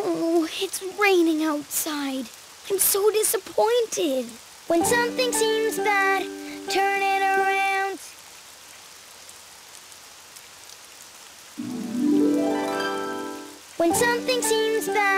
Oh, it's raining outside. I'm so disappointed. When something seems bad, turn it around. When something seems bad,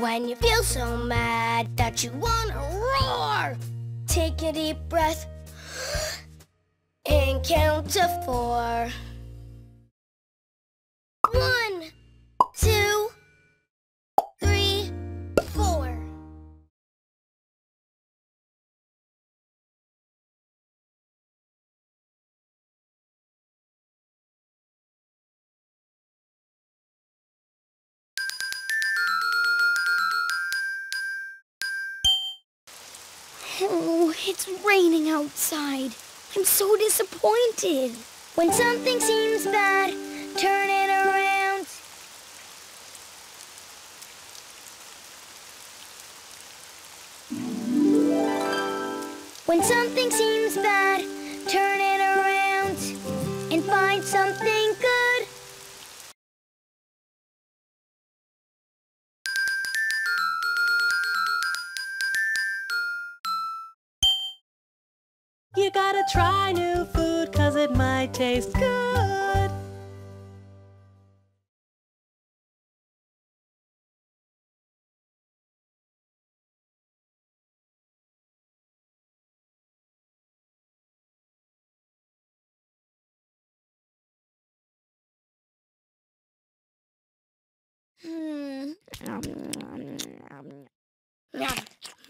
When you feel so mad that you wanna roar, take a deep breath and count to four. One, two, Oh, it's raining outside. I'm so disappointed. When something seems bad, turn it around. When something seems bad, taste good.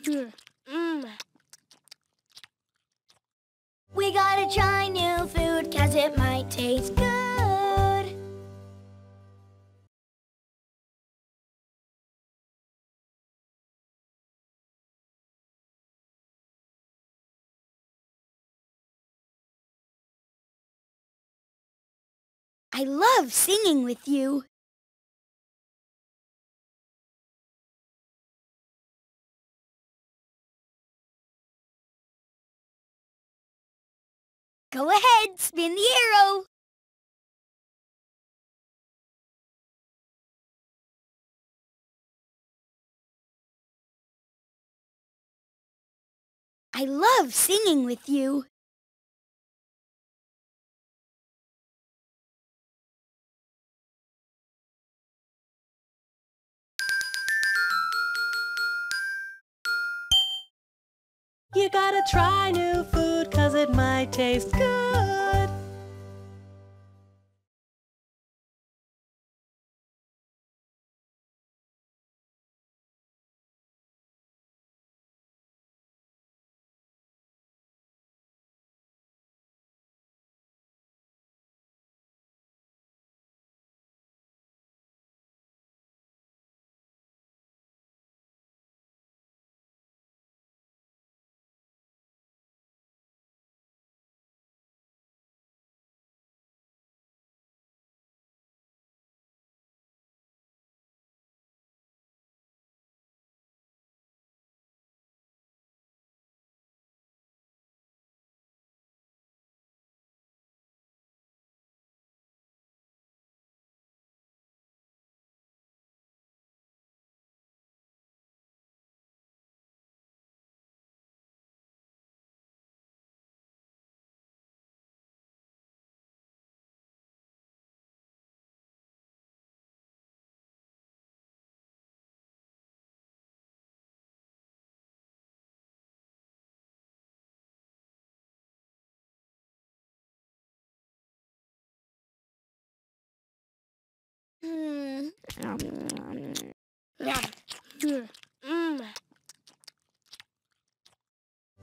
Mm. It might taste good. I love singing with you. Go ahead, spin the arrow. I love singing with you. You gotta try new food cause taste good.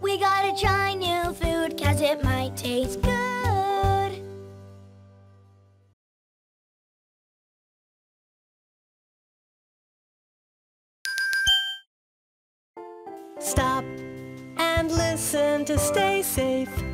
We gotta try new food cause it might taste good. Stop and listen to stay safe.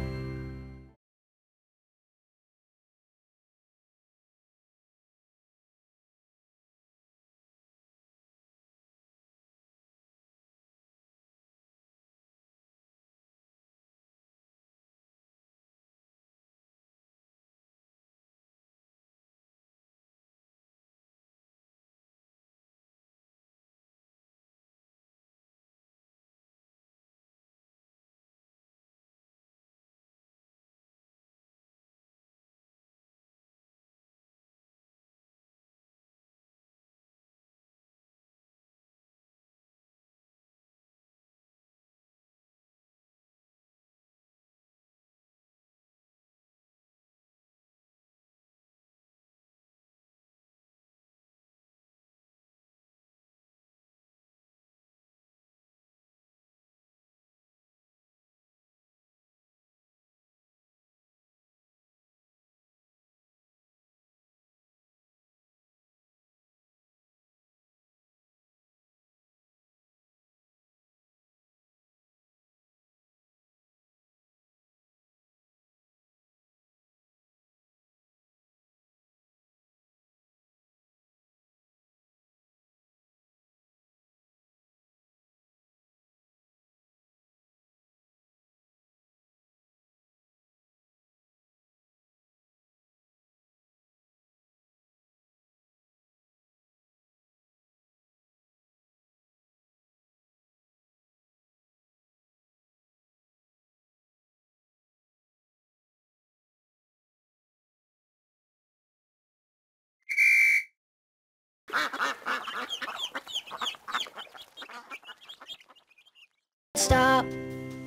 Stop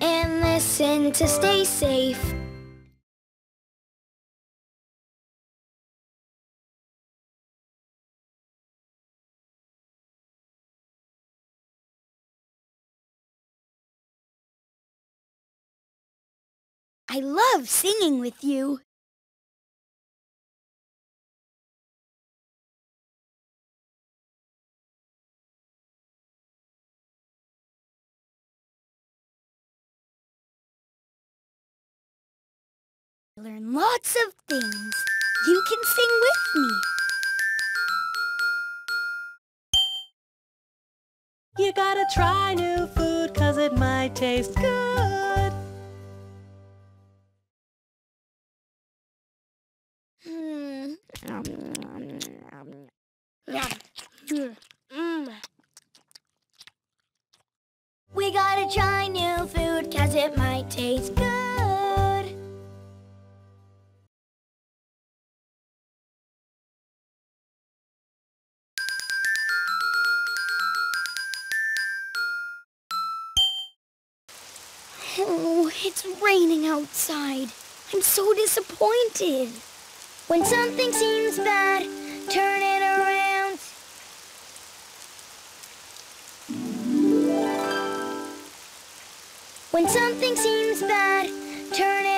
and listen to stay safe. I love singing with you. Learn lots of things. You can sing with me. You gotta try new food cause it might taste good. Oh, it's raining outside. I'm so disappointed. When something seems bad, turn it around. When something seems bad, turn it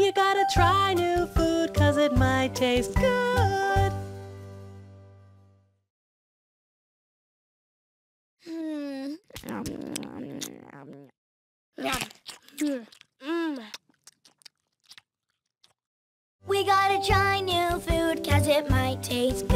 You gotta try new food cause it might taste good. We gotta try new food cause it might taste